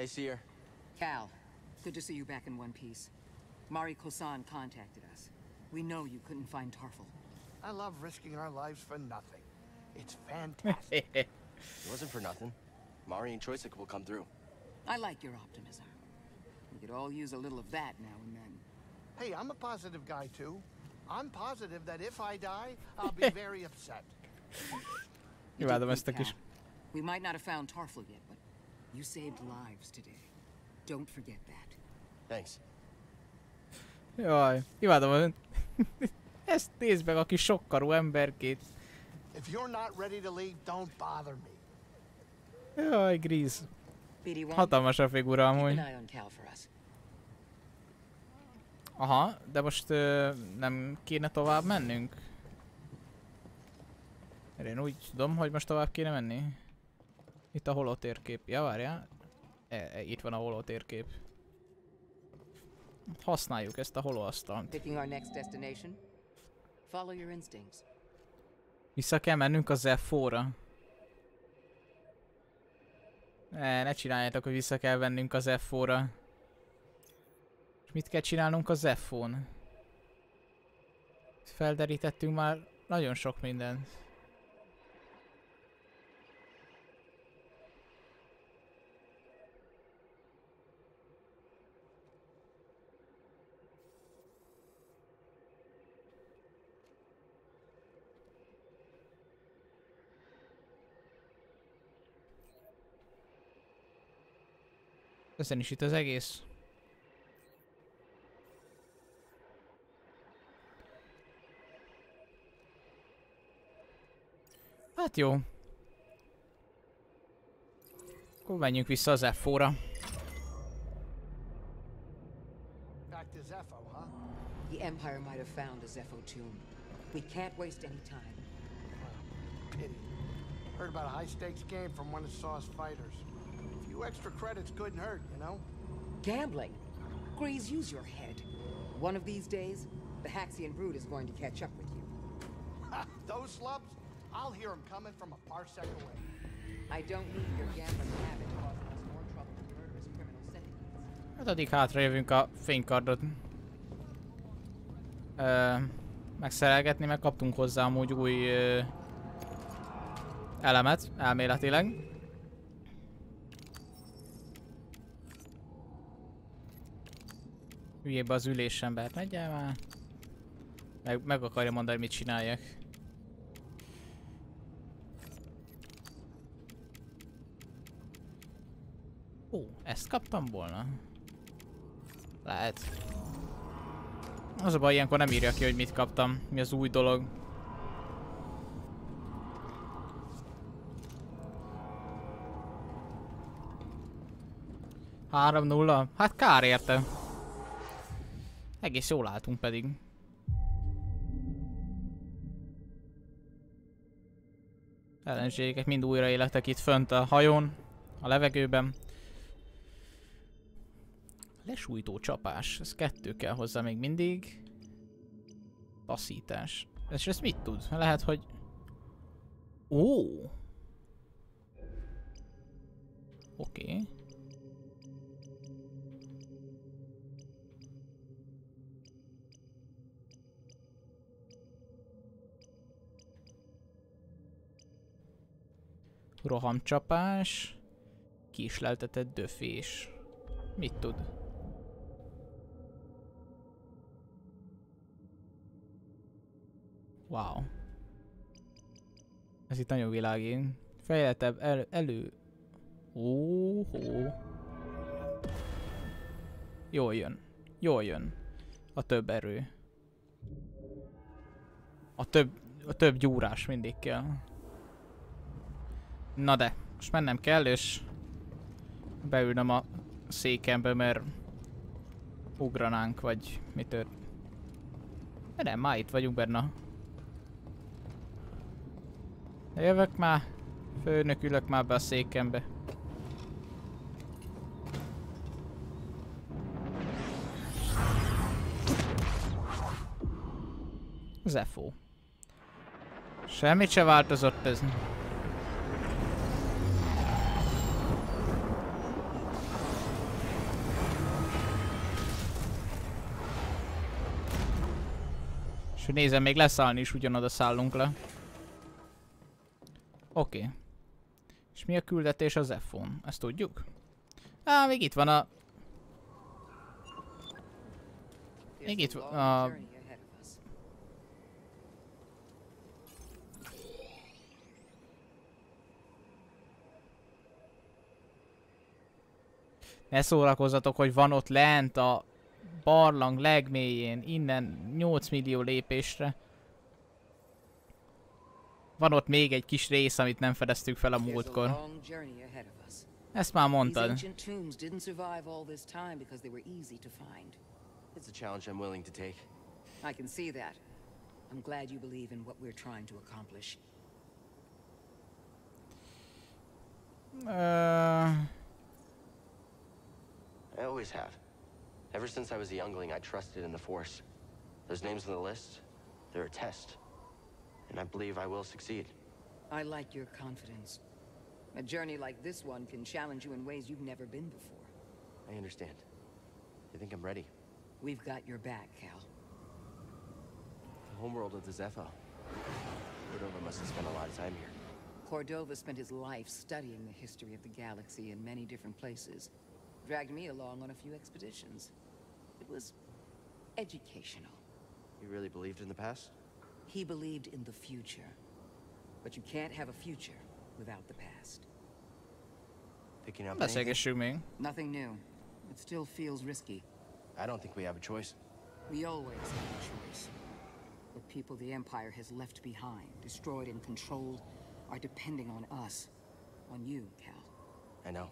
Hey, Seer. Cal, good to see you back in one piece. Mari Kosan contacted us. We know you couldn't find Tarful. I love risking our lives for nothing. It's fantastic. It wasn't for nothing. Mari and Choice will come through. I like your optimism. We could all use a little of that now and then. hey, I'm a positive guy too. I'm positive that if I die, I'll be very upset. You Imádom did ezt a good, We might not have found Tarful yet, but you saved lives today. Don't forget that. Thanks. Jaj, imádom. Ezt nézd meg a kis sokkarú emberkét. If you're not ready to leave, don't bother me. Jaj, Gríz. BD1, Hatalmas a figura amúgy. an eye on Cal for us. Aha, de most ö, nem kéne tovább mennünk? Mert én úgy tudom, hogy most tovább kéne menni. Itt a holotérkép. Ja, várjál. E, e, itt van a holotérkép. Használjuk ezt a holoasztalt. Vissza kell mennünk a Zepho-ra. Ne, ne csináljátok, hogy vissza kell vennünk a Zepho-ra. És mit kell csinálnunk a Zephon? Felderítettünk már nagyon sok mindent. Ezen is itt az egész. Hát jó. Akkor menjünk vissza az F-ra. Back to Zepho, huh? The Empire might have found a Zepho tomb. We can't waste any time. Pity. Heard about a high-stakes game from one of Saw's fighters. A few extra credits couldn't hurt, you know? Gambling. Grease, use your head. One of these days, the Haxian brood is going to catch up with you. Those slubs? I'll hear them coming from a parsec away. I don't need your gambling habit causing us more trouble than murderous criminal centipedes. Hát addig hátra jövünk a fénykardot. Ö, megszerelgetni, meg kaptunk hozzá amúgy új ö, elemet, elméletileg. Hülyébe az ülésember, megyel már. Meg, meg akarja mondani, mit csináljak. Ó, ezt kaptam volna? Lehet. Az a baj, ilyenkor nem írja ki, hogy mit kaptam. Mi az új dolog. Három nulla? Hát kár érte. Egész jól álltunk pedig. Ellenségek mind újra életek itt fönt a hajón, a levegőben. Lesújtó csapás, ez kettő kell hozzá még mindig. Taszítás. És ez mit tud? Lehet, hogy... Ó! Oké. Okay. Rohamcsapás. Kisleltetett döfés. Mit tud? Wow. Ez itt nagyon világi. Fejletebb el, elő. Óhó. Jól jön. Jól jön. A több erő. A több, a több gyúrás mindig kell. Na de, most mennem kell és beülnöm a székembe, mert ugranánk, vagy mi tört. De nem, már itt vagyunk benne. Jövök már. Főnök, ülök már be a székembe. Zefo. Semmit se változott ez. Hogy nézem, még leszállni is ugyanoda szállunk le. Oké. Okay. És mi a küldetés az F-on? Ezt tudjuk? Á, még itt van a... Még itt van a... Ne szórakozzatok, hogy van ott lent a barlang legmélyén, innen 8 millió lépésre. Van ott még egy kis rész, amit nem fedeztük fel a múltkor. Ezt már mondtad. It's a challenge I'm willing to take. I can see that. I'm glad you believe in what we're trying to accomplish. Uh... I always have. Ever since I was a youngling, I trusted in the Force. Those names on the list, they're a test. And I believe I will succeed. I like your confidence. A journey like this one can challenge you in ways you've never been before. I understand. You think I'm ready? We've got your back, Cal. The homeworld of the Zepho. Cordova must have spent a lot of time here. Cordova spent his life studying the history of the galaxy in many different places. Dragged me along on a few expeditions. It was educational. You really believed in the past? He believed in the future. But you can't have a future without the past. Picking up Beszélgessünk még. Nothing new. It still feels risky. I don't think we have a choice. We always have a choice. The people the Empire has left behind, destroyed and controlled, are depending on us. On you, Cal. I know.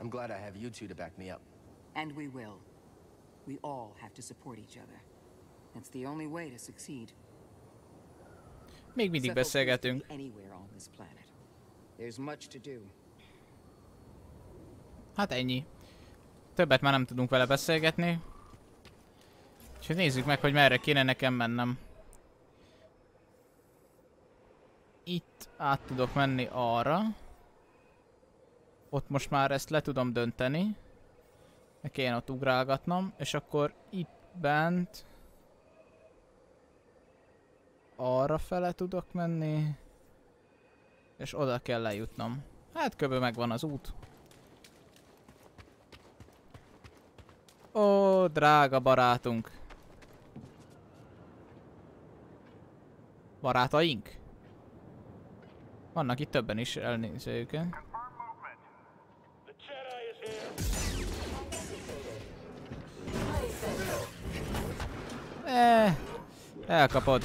I'm glad I have you two to back me up. And we will. We all have to support each other. That's the only way to succeed. Még mindig beszélgetünk. Anywhere on this planet. There's much to do. Hát ennyi. Többet már nem tudunk vele beszélgetni. Úgyhogy nézzük meg, hogy merre kéne nekem mennem. Itt át tudok menni arra. Ott most már ezt le tudom dönteni. Meg kéne ott ugrálgatnom. És akkor itt bent... Arra fele tudok menni. És oda kell lejutnom. Hát köbben megvan az út. Ó, drága barátunk. Barátaink? Vannak itt többen is elnézők. Eh, elkapod.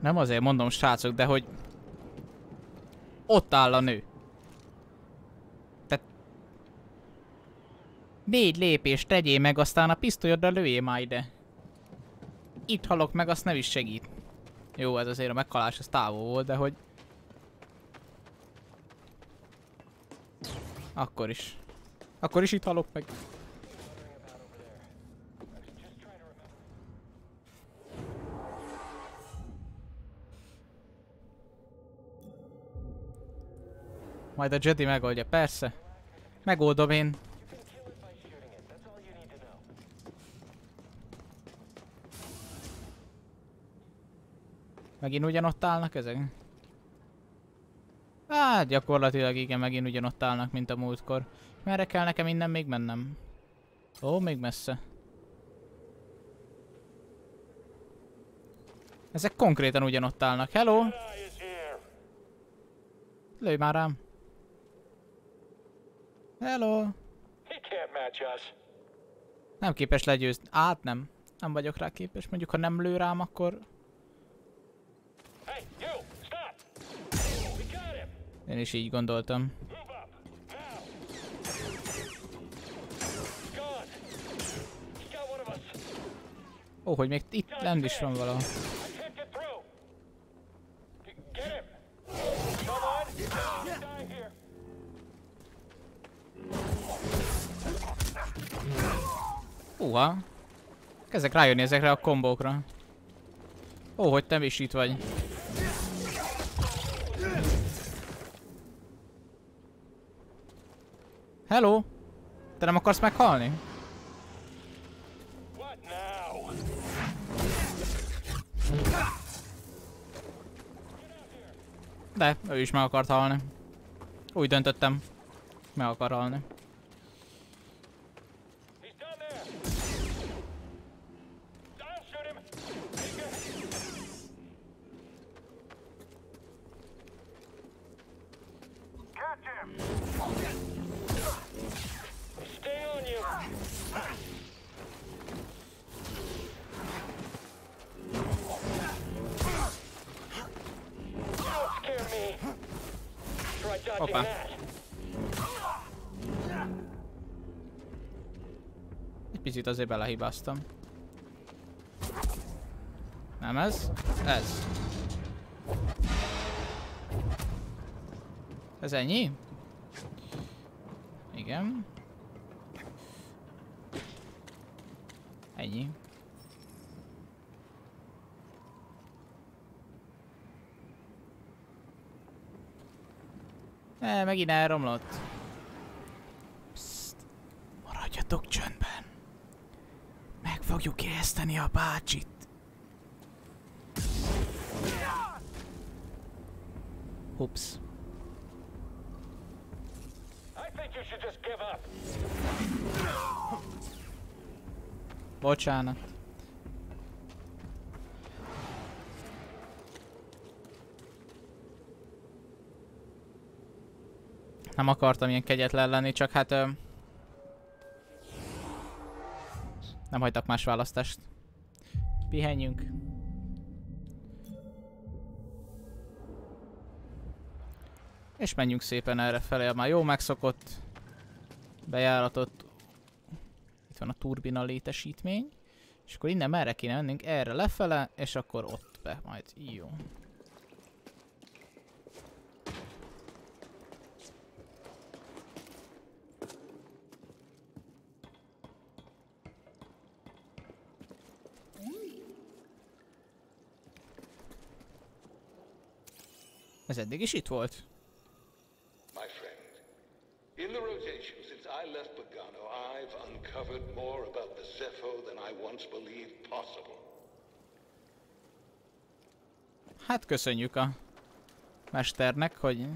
Nem azért mondom srácok, de hogy ott áll a nő. Tehát négy lépést tegyél meg, aztán a pisztolyoddal lőjél már ide. Itt halok meg, azt nem is segít. Jó, ez azért a meghalás, ez távol volt, de hogy... Akkor is. Akkor is itt halok meg. Majd a Jedi megoldja, persze. Megoldom én. Megint ugyanott állnak ezek? Hát gyakorlatilag igen, megint ugyanott állnak, mint a múltkor. Merre kell nekem innen még mennem? Ó, még messze. Ezek konkrétan ugyanott állnak. Hello! Lőj már rám! Hello! Nem képes legyőzni. Át nem. Nem vagyok rá képes. Mondjuk, ha nem lő rám, akkor... Én is így gondoltam. Ó, oh, hogy még itt nem is van valahol. Uha. Kezdek rájönni ezekre a kombókra. Ó, hogy te is itt vagy. Hello? Te nem akarsz meghalni? De, ő is meg akart halni. Úgy döntöttem. Meg akar halni. Picit azért belehibáztam. Nem ez? Ez. Ez ennyi? Igen. Ennyi. E, megint elromlott. Fogjuk érteni a bácsit. Ups. Bocsánat. Nem akartam ilyen kegyetlen lenni, csak hát... Ö, nem hagytak más választást. Pihenjünk. És menjünk szépen erre felé, már jó megszokott bejáratot. Itt van a turbina létesítmény. És akkor innen merre kéne mennünk? Erre lefele, és akkor ott be majd. Jó. Ez eddig is itt volt? My friend, in the rotation since I left Pagano, I've uncovered more about the Zepho than I once believed possible. Hát köszönjük a mesternek, hogy...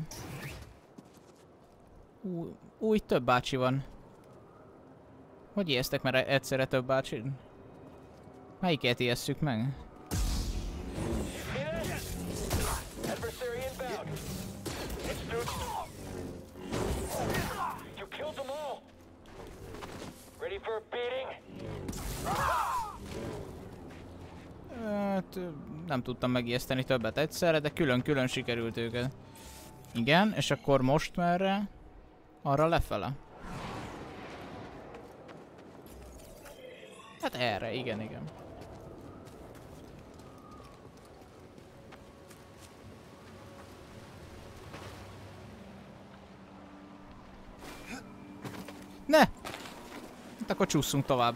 Ú, új, több bácsi van. Hogy ijesztek már egyszerre több bácsi? Melyiket ijesszük meg? Ö, nem tudtam megijeszteni többet egyszerre, de külön-külön sikerült őket. Igen, és akkor most merre? Arra lefele? Hát erre, igen, igen. Ne! Hát akkor csúszunk tovább.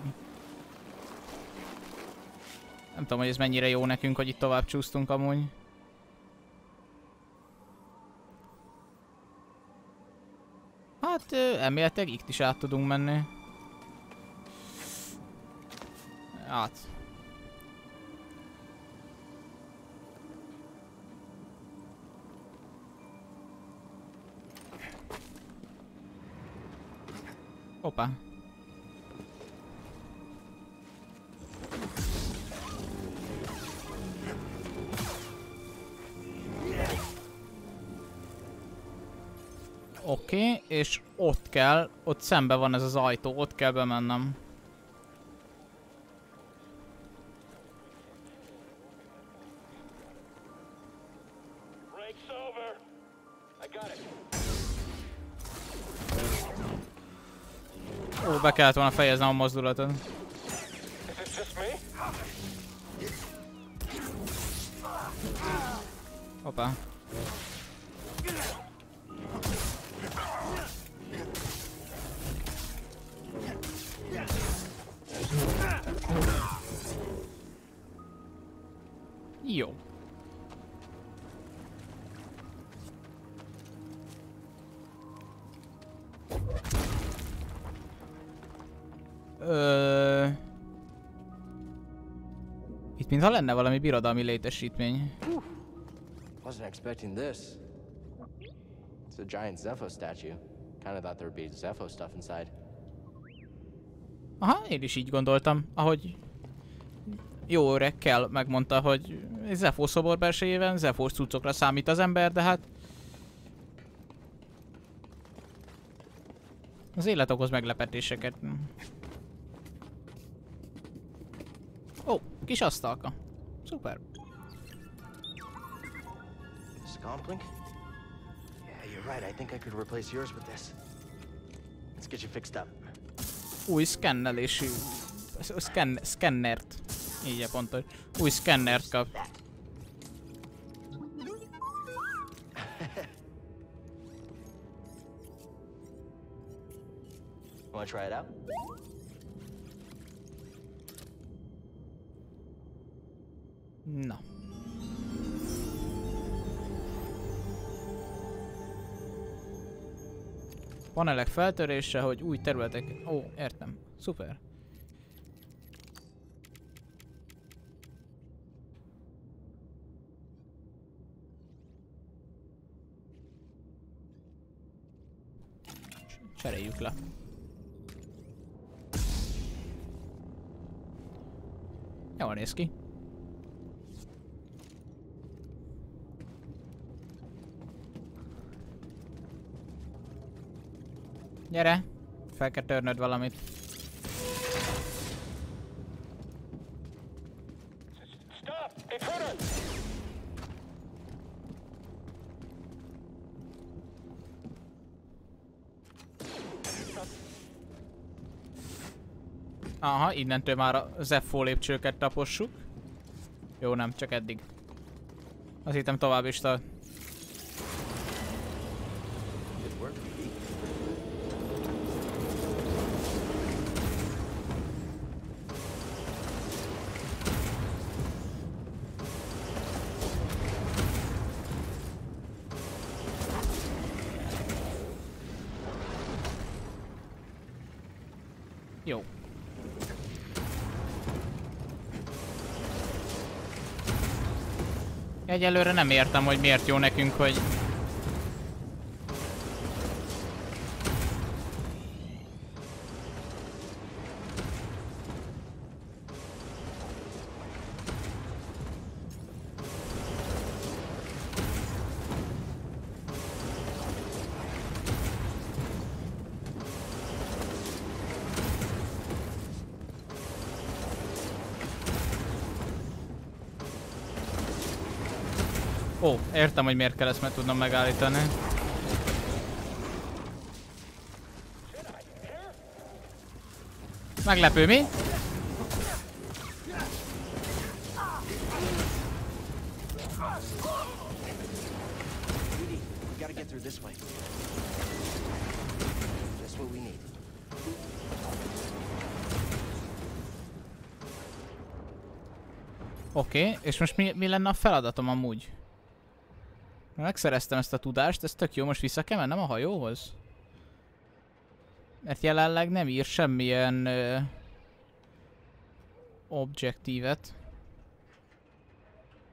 Nem tudom, hogy ez mennyire jó nekünk, hogy itt tovább csúsztunk amúgy. Hát elméletileg itt is át tudunk menni. Át. Opa. És ott kell, ott szembe van ez az ajtó, ott kell bemennem. Ó, be kellett volna fejeznem a mozdulatot. Hoppá. Mintha lenne valami birodalmi létesítmény. Wasn't expecting this. It's a giant Zepho statue. Kinda thought there'd be Zepho stuff inside. Aha, én is így gondoltam, ahogy jó öreg kell megmondta, hogy Zefó szobor belsejében Zefós cuccokra számít az ember, de hát az élet okoz meglepetéseket. Kis asztalka. Szuper. Scomplink? Yeah, you're right. I think I could replace yours with this. Let's get you fixed up. Új szkennelésű... Szken, szkennert. Így a pontos. Új szkennert kap. Wanna try it out? Na. Panelek feltörése, hogy új területek... Ó, értem. Szuper. Cseréljük le. Jól néz ki. Gyere! Fel kell törnöd valamit. Aha, innentől már a Zeffo lépcsőket tapossuk. Jó, nem, csak eddig. Azt hittem tovább is tart. Egyelőre nem értem, hogy miért jó nekünk, hogy... Ó, értem, hogy miért kell ezt meg tudnom megállítani. Meglepő, mi? Oké, okay, és most mi, mi lenne a feladatom amúgy? Megszereztem ezt a tudást, ez tök jó, most vissza kell mennem a hajóhoz? Mert jelenleg nem ír semmilyen ö, objektívet.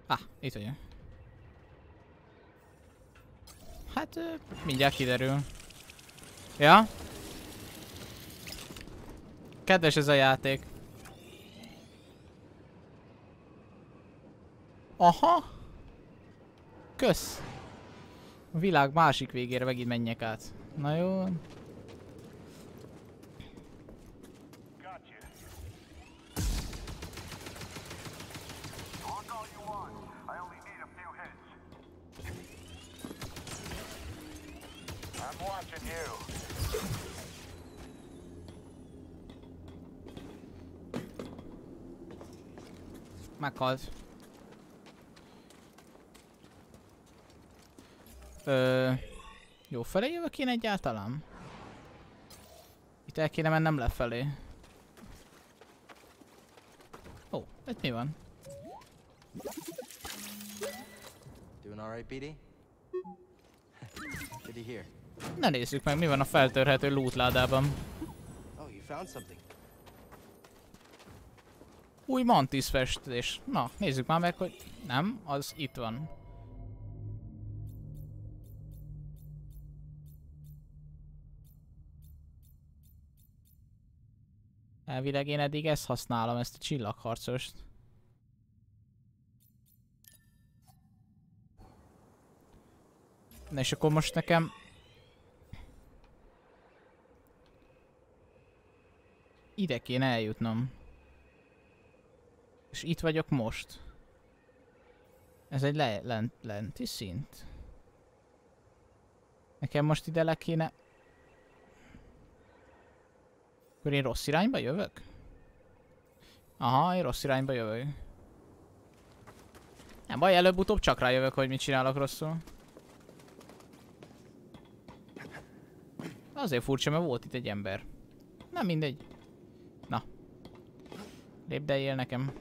Ah, itt vagyok. Hát ö, mindjárt kiderül. Ja? Kedves ez a játék. Aha! Kösz! A világ másik végére megint menjek át. Na jó. Got you. Talk all you want. I only need a few hits. I'm watching you. Meghalt. Ö, jó felé jövök én egyáltalán? Itt el kéne mennem lefelé. Ó, itt mi van? Doing all right, BD? Good to hear. Na nézzük meg, mi van a feltörhető lootládában. Oh, you found something. Új Mantis festés. Na, nézzük már meg, hogy... Nem, az itt van. Elvileg én eddig ezt használom, ezt a csillagharcost. Na és akkor most nekem... Ide kéne eljutnom. És itt vagyok most. Ez egy le lent lenti szint. Nekem most ide le kéne... Akkor én rossz irányba jövök? Aha, én rossz irányba jövök. Nem baj, előbb-utóbb csak rájövök, hogy mit csinálok rosszul. Azért furcsa, mert volt itt egy ember. Nem mindegy. Na. Lépdeljél nekem.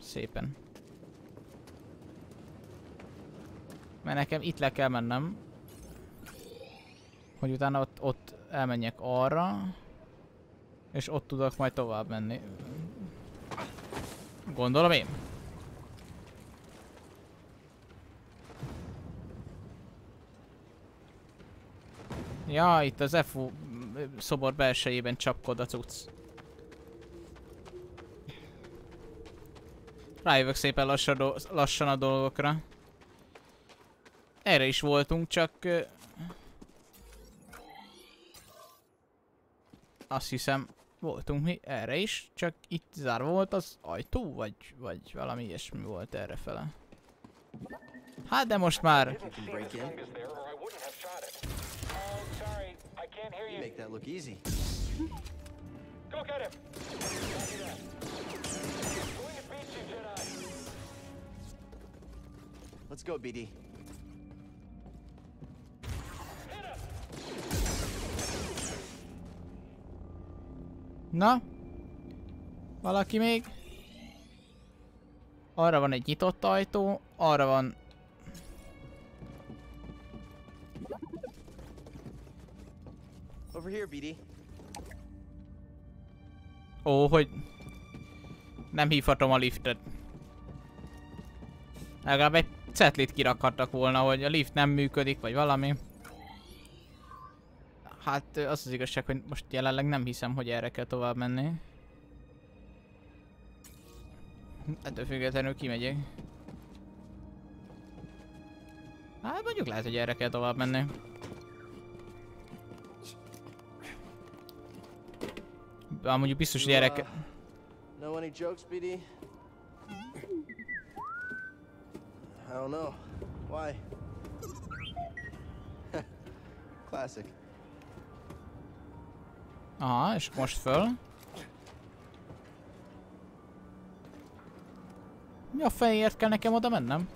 Szépen. Mert nekem itt le kell mennem. Hogy utána ott, ott elmenjek arra. És ott tudok majd tovább menni. Gondolom én. Ja, itt az FU szobor belsejében csapkod a cucc. Rájövök szépen lassan, lassan a dolgokra. Erre is voltunk, csak... Azt hiszem, voltunk mi erre is, csak itt zárva volt az ajtó, vagy, vagy valami ilyesmi volt erre fele. Hát de most már... You can break Na? Valaki még? Arra van egy nyitott ajtó, arra van... Over here, BD. Ó, hogy... Nem hívhatom a liftet. Legalább egy cetlit kirakhattak volna, hogy a lift nem működik, vagy valami. Hát az az igazság, hogy most jelenleg nem hiszem, hogy erre kell tovább menni. Ettől függetlenül kimegyek. Hát mondjuk lehet, hogy erre kell tovább menni. Bár mondjuk biztos, hogy erre uh, kell... Know any jokes, BD? I don't know. Why? Classic. Aha, és most föl. Mi a fejért kell nekem oda mennem?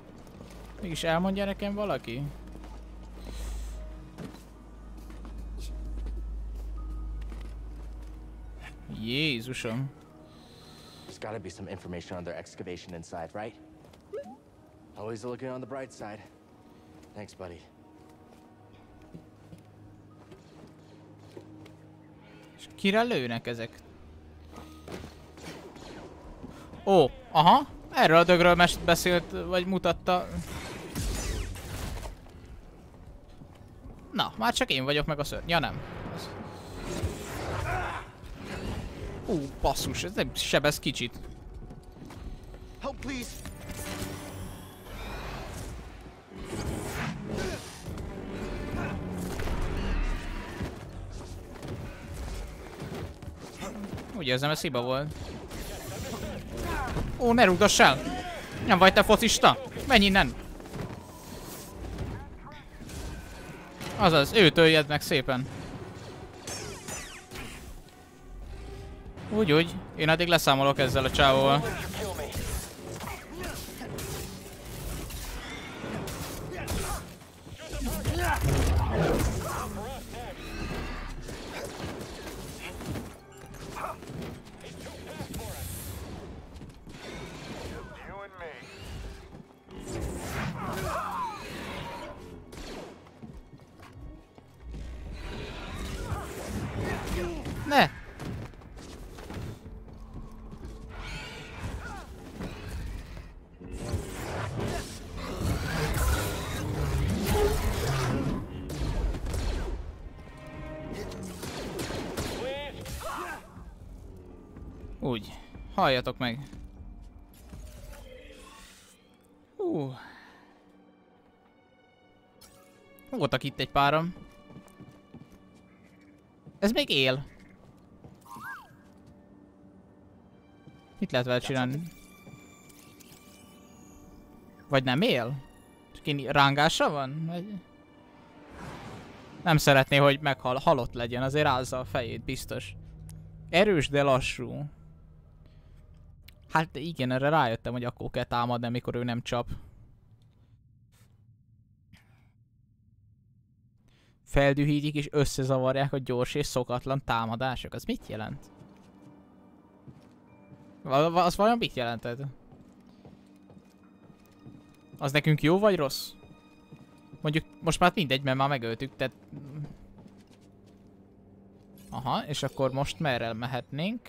Mégis elmondja nekem valaki? Jézusom. There's gotta be some information on their excavation inside, right? Always looking on the bright side. Thanks, buddy. Kire lőnek ezek? Ó, aha, erről a dögről mes beszélt, vagy mutatta. Na, már csak én vagyok meg a szörny. Ja nem. Ú, basszus, ez nem sebez kicsit. Help, please! Úgy érzem, ez hiba volt. Ó, ne rúgdass el! Nem vagy te focista? Menj innen! Azaz, őt öljed meg szépen. Úgy, úgy. Én addig leszámolok ezzel a csávóval. Halljatok meg. Hú. Voltak itt egy páram. Ez még él. Mit lehet vele csinálni? Vagy nem él? Csak én rángása van? Vagy... Nem szeretné, hogy meghal, halott legyen, azért rázza a fejét, biztos. Erős, de lassú. Hát igen, erre rájöttem, hogy akkor kell támadni, amikor ő nem csap. Feldühítik és összezavarják a gyors és szokatlan támadások. Az mit jelent? Val az vajon mit jelented? Az nekünk jó vagy rossz? Mondjuk most már mindegy, mert már megöltük, tehát... Aha, és akkor most merre mehetnénk?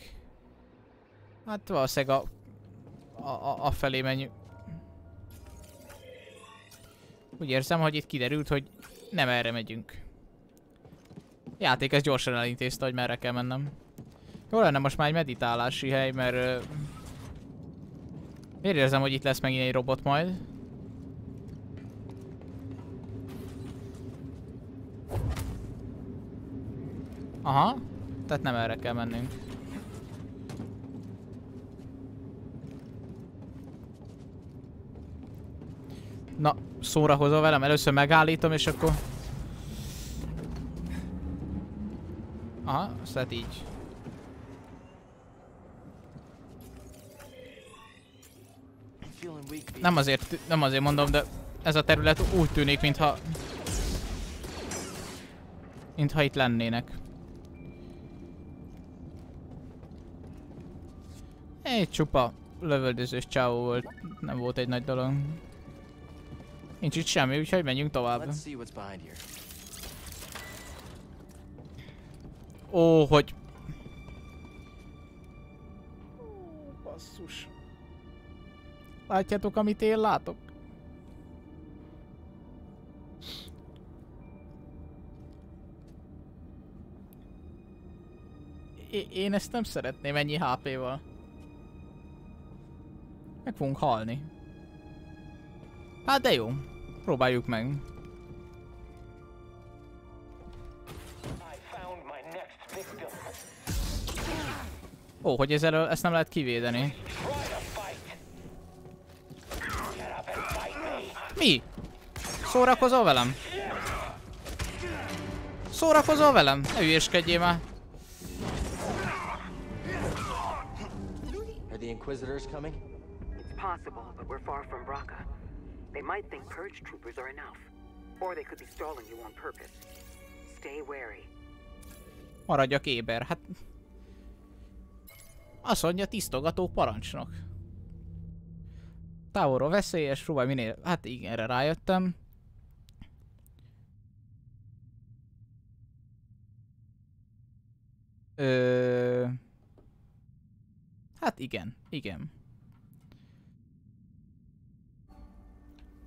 Hát valószínűleg a... A, a, a felé menjünk. Úgy érzem, hogy itt kiderült, hogy nem erre megyünk. Játék ezt gyorsan elintézte, hogy merre kell mennem. Jó lenne most már egy meditálási hely, mert... Miért érzem, hogy itt lesz megint egy robot majd? Aha, tehát nem erre kell mennünk. Na, szórakozol velem, először megállítom és akkor... Aha, azt így. Nem azért, nem azért mondom, de ez a terület úgy tűnik, mintha... Mintha itt lennének. Egy csupa lövöldözős csávó volt, nem volt egy nagy dolog. Nincs itt semmi, úgyhogy menjünk tovább. Ó, hogy... basszus. Látjátok, amit én látok? É én ezt nem szeretném ennyi HP-val. Meg fogunk halni. Hát de jó. Próbáljuk meg. Ó, hogy ez elől, ezt nem lehet kivédeni. Mi? Szórakozol velem? Szórakozol velem? Ne hülyéskedjél már. Are the Inquisitors coming? It's possible, but we're far from Braca. They might think purge troopers are enough. Or they could be stalling you on purpose. Stay wary. Maradjak éber, hát... Azt mondja, tisztogató parancsnok. Távolról veszélyes, próbálj minél... Hát igen, erre rájöttem. Ö... Hát igen, igen.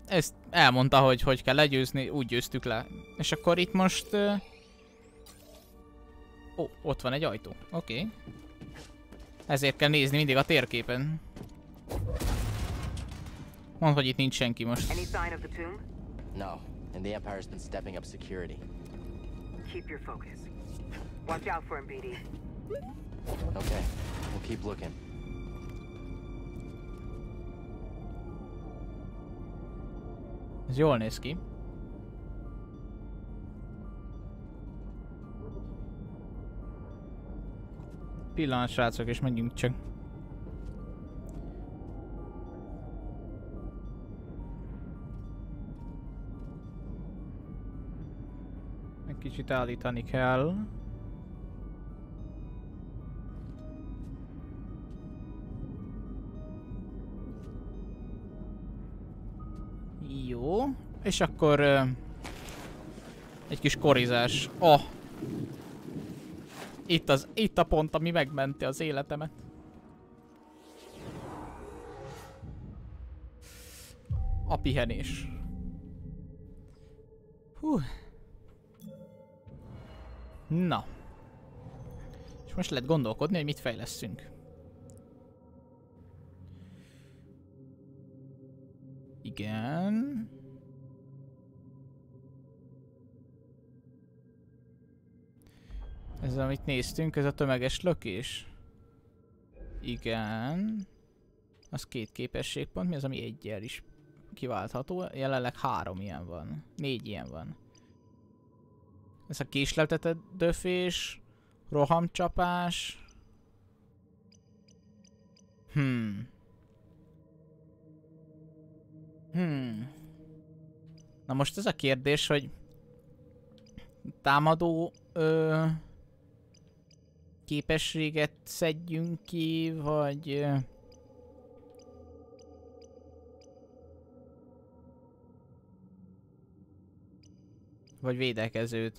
Ezt elmondta, hogy hogy kell legyőzni, úgy győztük le. És akkor itt most... Ö... Ó, ott van egy ajtó. Oké. Okay. Ezért kell nézni mindig a térképen. Mondd, hogy itt nincs senki most. Any sign of the tomb? No, and the Empire's been stepping up security. Keep your focus. Watch out for him, BD. Okay, we'll keep looking. Ez jól néz ki. Pillanat, srácok, és menjünk csak. Egy kicsit állítani kell. Jó. És akkor... Ö, egy kis korizás. Oh! Itt, az, itt a pont, ami megmenti az életemet. A pihenés. Hú. Na. És most lehet gondolkodni, hogy mit fejleszünk? Igen. Ez amit néztünk, ez a tömeges lökés. Igen. Az két képességpont, mi az, ami egyel is kiváltható? Jelenleg három ilyen van. Négy ilyen van. Ez a késleltetett döfés, rohamcsapás. Hmm. Hmm. Na most ez a kérdés, hogy támadó ö, képességet szedjünk ki, vagy... Vagy védekezőt.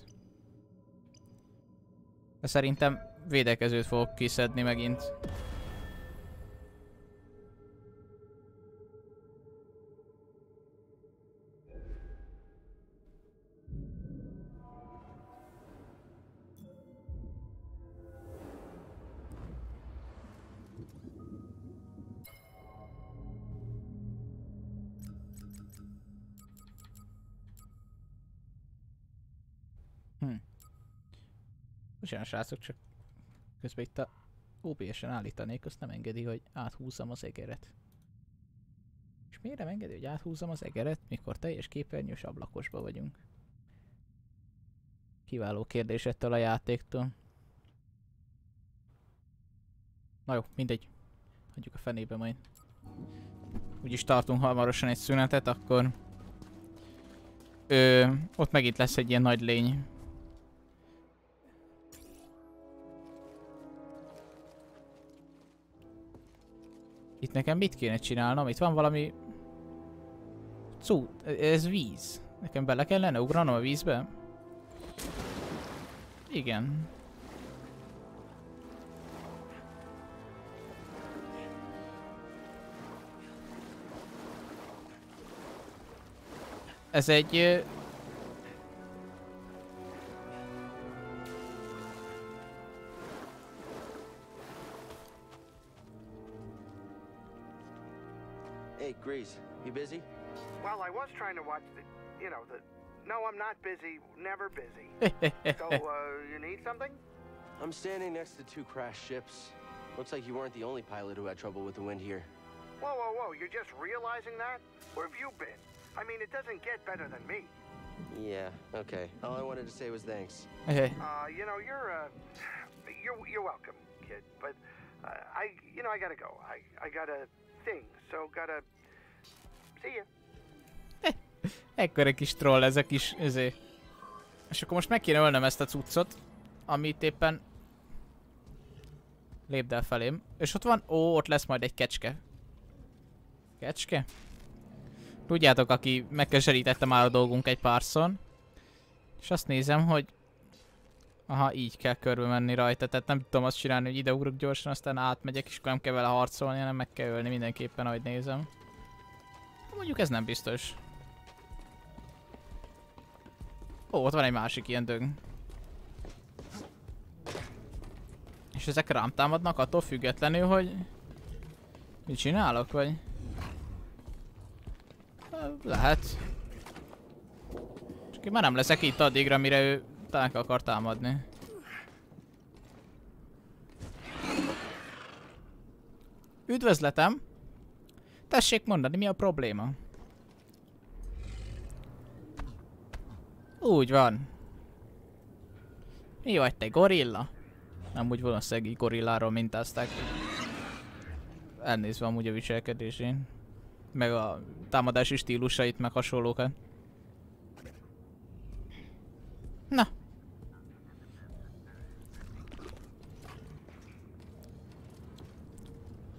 De szerintem védekezőt fogok kiszedni megint. Bocsánat srácok, csak közben itt a OBS-en állítanék, azt nem engedi, hogy áthúzzam az egeret. És miért nem engedi, hogy áthúzzam az egeret, mikor teljes képernyős ablakosba vagyunk? Kiváló kérdés ettől a játéktól. Na jó, mindegy. Hagyjuk a fenébe majd. Úgyis tartunk hamarosan egy szünetet, akkor... Ö, ott megint lesz egy ilyen nagy lény. Itt nekem mit kéne csinálnom? Itt van valami... Cú, ez víz. Nekem bele kellene ugranom a vízbe? Igen. Ez egy... you busy? Well, I was trying to watch the, you know, the. No, I'm not busy. Never busy. so, uh, you need something? I'm standing next to two crashed ships. Looks like you weren't the only pilot who had trouble with the wind here. Whoa, whoa, whoa! You're just realizing that? Where have you been? I mean, it doesn't get better than me. Yeah, okay. All I wanted to say was thanks. Okay. Uh, you know, you're uh, you're you're welcome, kid. But uh, I, you know, I gotta go. I I got a thing, so gotta see ya. Ekkora kis troll ez a kis, ezé. És akkor most meg kéne ölnöm ezt a cuccot, amit éppen... Lépd el felém. És ott van, ó, ott lesz majd egy kecske. Kecske? Tudjátok, aki megkeserítette már a dolgunk egy párszor. És azt nézem, hogy... Aha, így kell körbe menni rajta, tehát nem tudom azt csinálni, hogy ide ugrok gyorsan, aztán átmegyek, és akkor nem kell vele harcolni, hanem meg kell ölni mindenképpen, ahogy nézem. Mondjuk ez nem biztos. Ó, ott van egy másik ilyen dög. És ezek rám támadnak attól függetlenül, hogy... Mit csinálok, vagy? Lehet. Csak én már nem leszek itt addigra, mire ő talán akar támadni. Üdvözletem! Tessék mondani, mi a probléma? Úgy van. Mi vagy te, gorilla? Nem úgy valószínűleg így gorilláról mintázták. Elnézve amúgy a viselkedésén. Meg a támadási stílusait, meg hasonlókat. Na.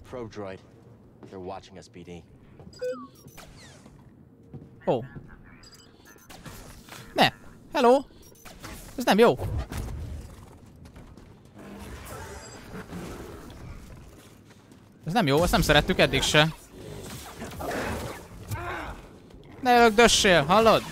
Probe droid. They're watching us, BD. Ó. Ne! Hello! Ez nem jó! Ez nem jó, ezt nem szerettük eddig se. Ne lögdössél, hallod?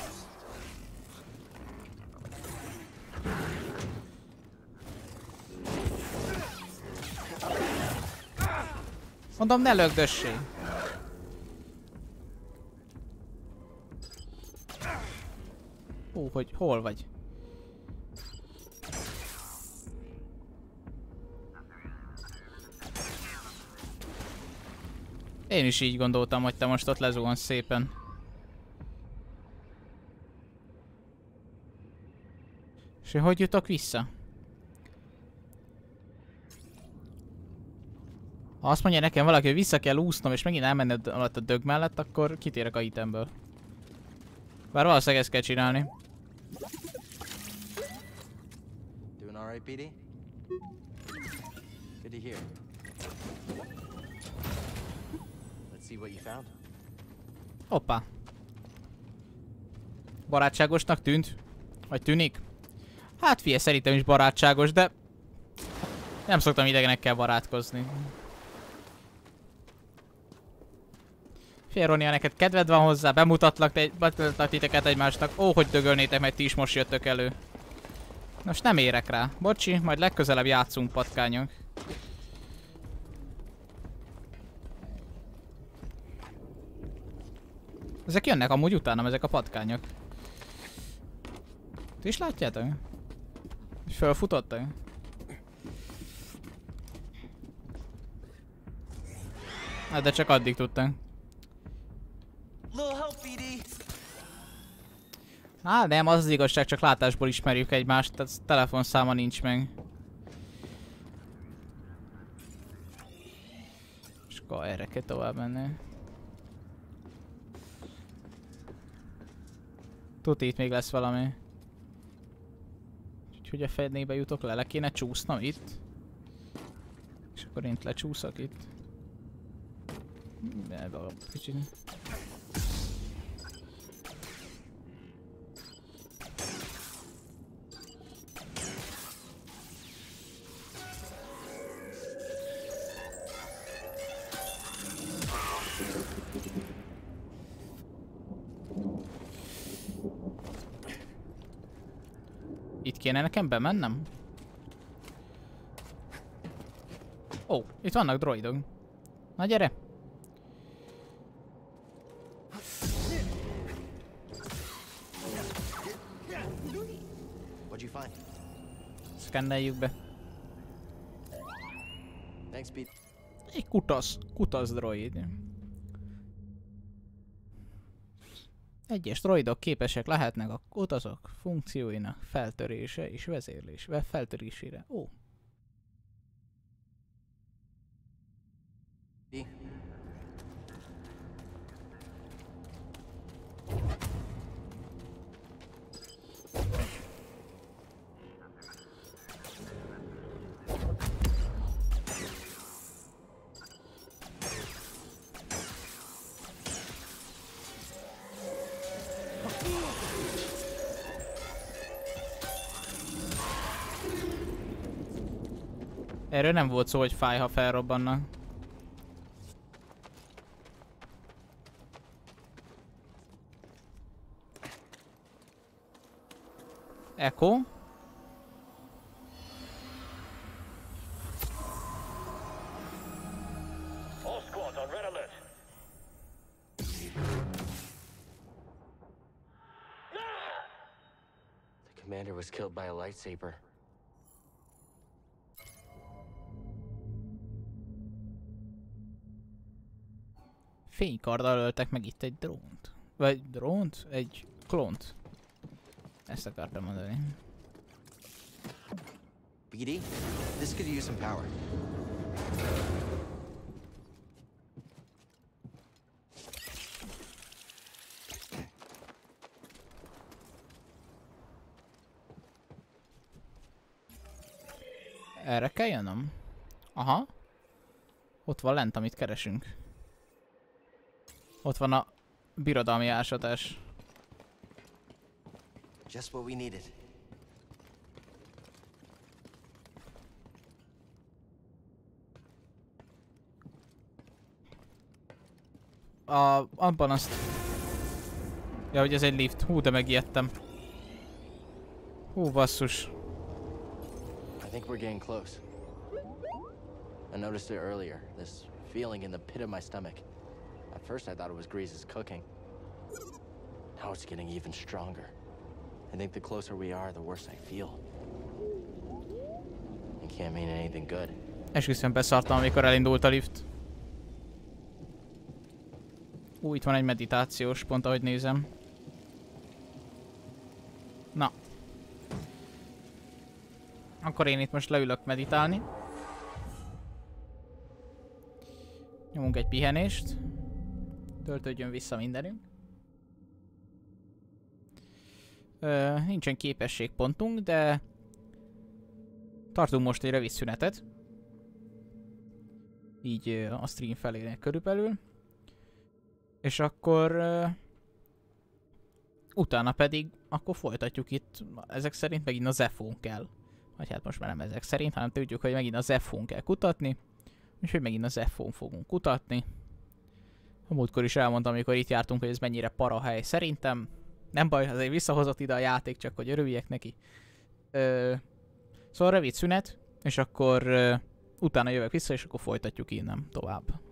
Mondom, ne lögdössé. Hú, hogy hol vagy? Én is így gondoltam, hogy te most ott lezuhansz szépen. És hogy jutok vissza? Ha azt mondja nekem valaki, hogy vissza kell úsznom, és megint elmenned alatt a dög mellett, akkor kitérek a itemből. Bár valószínűleg ezt kell csinálni. Doing all right, BD? Good to hear. Let's see what you found. Hoppá. Barátságosnak tűnt? Vagy tűnik? Hát figyelj, szerintem is barátságos, de... Nem szoktam idegenekkel barátkozni. Figyelj, Ronia, neked kedved van hozzá, bemutatlak, te, bemutatlak titeket egymásnak. Ó, hogy dögölnétek, mert ti is most jöttök elő. Most nem érek rá. Bocsi, majd legközelebb játszunk, patkányok. Ezek jönnek amúgy utánam, ezek a patkányok. Ti is látjátok? És fölfutottak? Hát de csak addig tudtam. Á, nem, az az igazság, csak látásból ismerjük egymást, tehát telefonszáma nincs meg. És akkor erre kell tovább menni. Tuti, itt még lesz valami. Úgyhogy a fednébe jutok le, le kéne csúsznom itt. És akkor én lecsúszok itt. De, kicsit. Itt kéne nekem bemennem? Ó, itt vannak droidok. Na gyere! Szkenneljük be. Egy kutasz, kutasz droid. Egyes droidok képesek lehetnek a utazók funkcióinak feltörése és vezérlés, ve- feltörésére. Ó, BD. Erről nem volt szó, hogy fáj, ha felrobbannak. Echo. Commander was killed by a lightsaber. Fénykarddal öltek meg itt egy drónt. Vagy drónt? Egy klónt. Ezt akartam mondani. BD, this could use some power. Erre kell jönnöm? Aha. Ott van lent, amit keresünk. Ott van a birodalmi ásatás. Just what we needed. A, abban azt... Ja, hogy ez egy lift. Hú, de megijedtem. Hú, basszus. I think we're getting close. I noticed it earlier, this feeling in the pit of my stomach. First I thought it was Grease's cooking. Now it's getting even stronger. I think the closer we are, the worse I feel. It can't mean anything good. Esküszöm beszartam, amikor elindult a lift. Ú, itt van egy meditációs pont, ahogy nézem. Na. Akkor én itt most leülök meditálni. Nyomunk egy pihenést. Töltődjön vissza mindenünk. Ö, nincsen képességpontunk, de tartunk most egy rövid szünetet. Így a stream felének körülbelül. És akkor ö, utána pedig akkor folytatjuk itt, ezek szerint megint az Zefón kell. Vagy hát most már nem ezek szerint, hanem tudjuk, hogy megint az Zefón kell kutatni. Úgyhogy megint az Zefón fogunk kutatni. A múltkor is elmondtam, amikor itt jártunk, hogy ez mennyire para hely. Szerintem nem baj, azért visszahozott ide a játék, csak hogy örüljek neki. Ö, szóval rövid szünet, és akkor ö, utána jövök vissza, és akkor folytatjuk innen tovább.